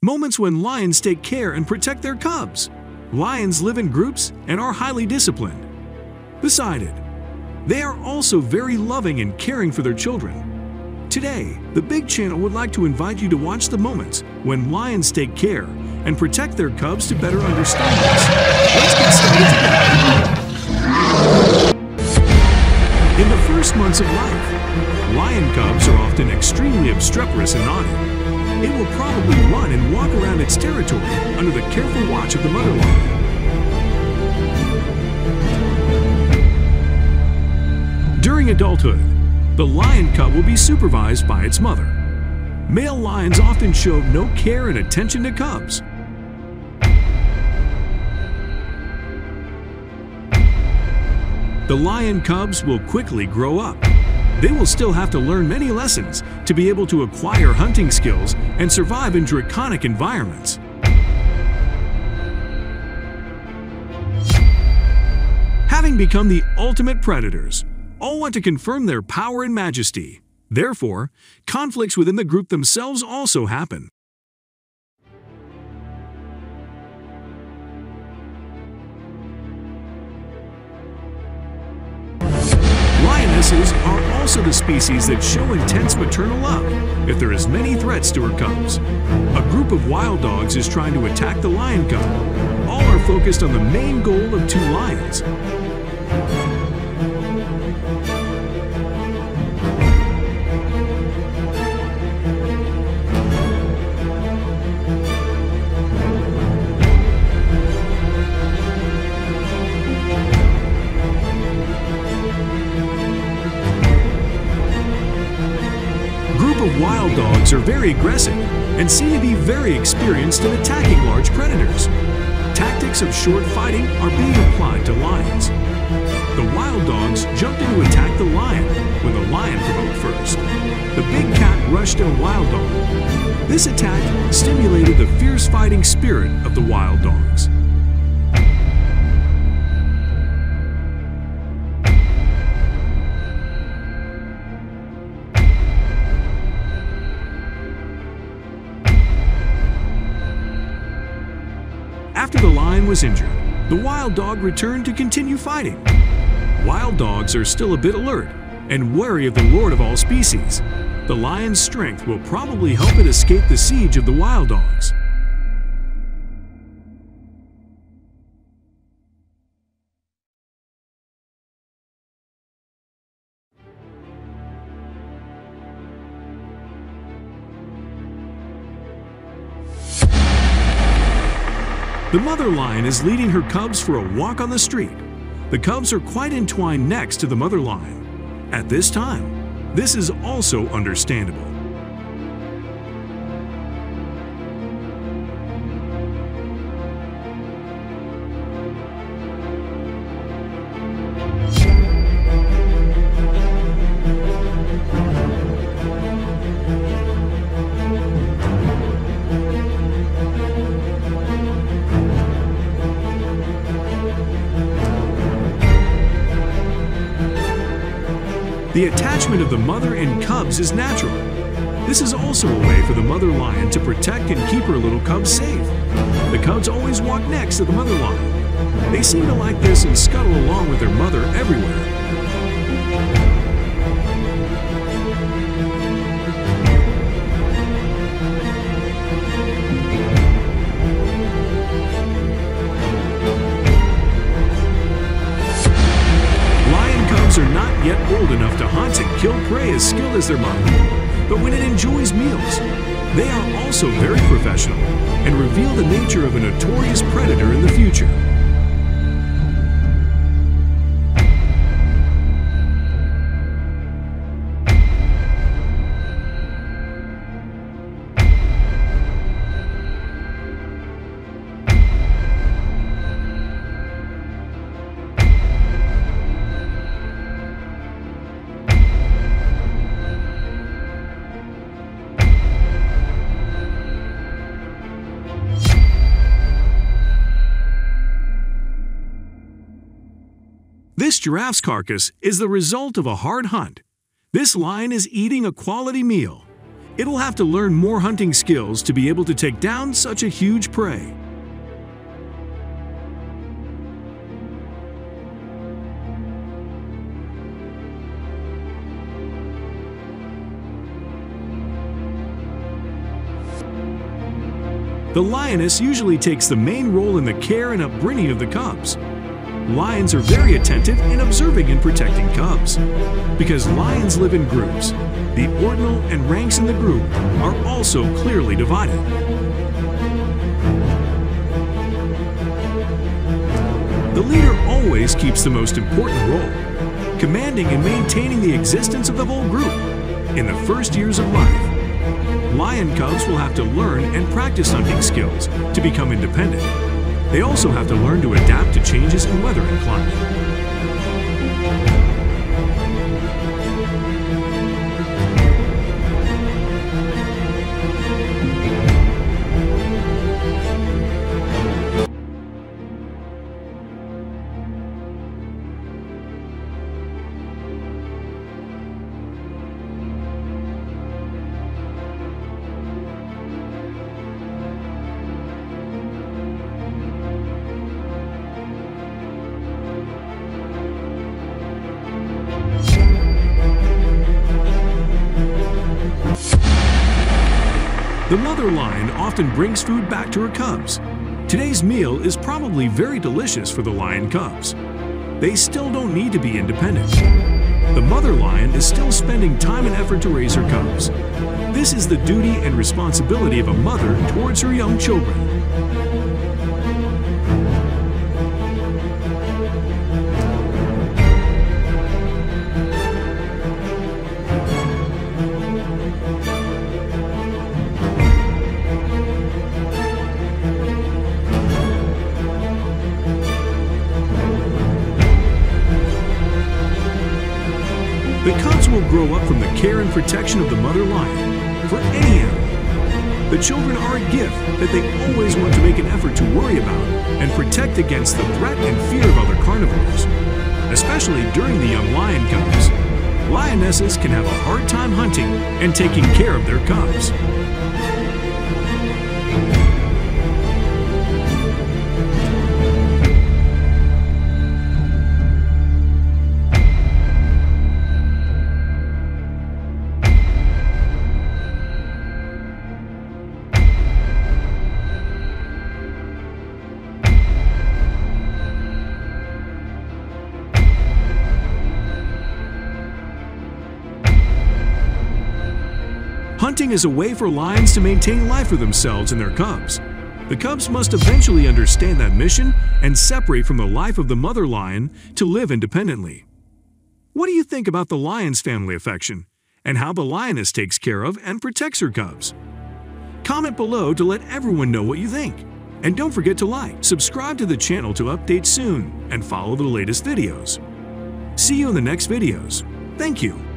Moments when lions take care and protect their cubs. Lions live in groups and are highly disciplined. Beside it, they are also very loving and caring for their children. Today, the Big Channel would like to invite you to watch the moments when lions take care and protect their cubs to better understand this. Let's get started. In the first months of life, lion cubs are often extremely obstreperous and naughty. It will probably run and walk around its territory under the careful watch of the mother lion. During adulthood, the lion cub will be supervised by its mother. Male lions often show no care and attention to cubs. The lion cubs will quickly grow up. They will still have to learn many lessons to be able to acquire hunting skills and survive in draconic environments. Having become the ultimate predators, all want to confirm their power and majesty. Therefore, conflicts within the group themselves also happen. Are also the species that show intense maternal love if there is many threats to her cubs. A group of wild dogs is trying to attack the lion cub. All are focused on the main goal of two lions. Wild dogs are very aggressive and seem to be very experienced in attacking large predators. Tactics of short fighting are being applied to lions. The wild dogs jumped in to attack the lion when the lion provoked first. The big cat rushed at a wild dog. This attack stimulated the fierce fighting spirit of the wild dogs. Was injured, the wild dog returned to continue fighting. Wild dogs are still a bit alert and wary of the lord of all species. The lion's strength will probably help it escape the siege of the wild dogs. The mother lion is leading her cubs for a walk on the street. The cubs are quite entwined next to the mother lion. At this time, this is also understandable. The attachment of the mother and cubs is natural. This is also a way for the mother lion to protect and keep her little cubs safe. The cubs always walk next to the mother lion. They seem to like this and scuttle along with their mother everywhere. As their mother. But when it enjoys meals, they are also very professional and reveal the nature of a notorious predator in the future. Giraffe's carcass is the result of a hard hunt. This lion is eating a quality meal. It'll have to learn more hunting skills to be able to take down such a huge prey. The lioness usually takes the main role in the care and upbringing of the cubs. Lions are very attentive in observing and protecting cubs. Because lions live in groups, the ordinal and ranks in the group are also clearly divided. The leader always keeps the most important role, commanding and maintaining the existence of the whole group in the first years of life. Lion cubs will have to learn and practice hunting skills to become independent. They also have to learn to adapt changes in weather and climate. The mother lion often brings food back to her cubs. Today's meal is probably very delicious for the lion cubs. They still don't need to be independent. The mother lion is still spending time and effort to raise her cubs. This is the duty and responsibility of a mother towards her young children. The cubs will grow up from the care and protection of the mother lion for any animal. The children are a gift that they always want to make an effort to worry about and protect against the threat and fear of other carnivores, especially during the young lion cubs. Lionesses can have a hard time hunting and taking care of their cubs. Hunting is a way for lions to maintain life for themselves and their cubs. The cubs must eventually understand that mission and separate from the life of the mother lion to live independently. What do you think about the lion's family affection and how the lioness takes care of and protects her cubs? Comment below to let everyone know what you think. And don't forget to like, subscribe to the channel to update soon, and follow the latest videos. See you in the next videos. Thank you.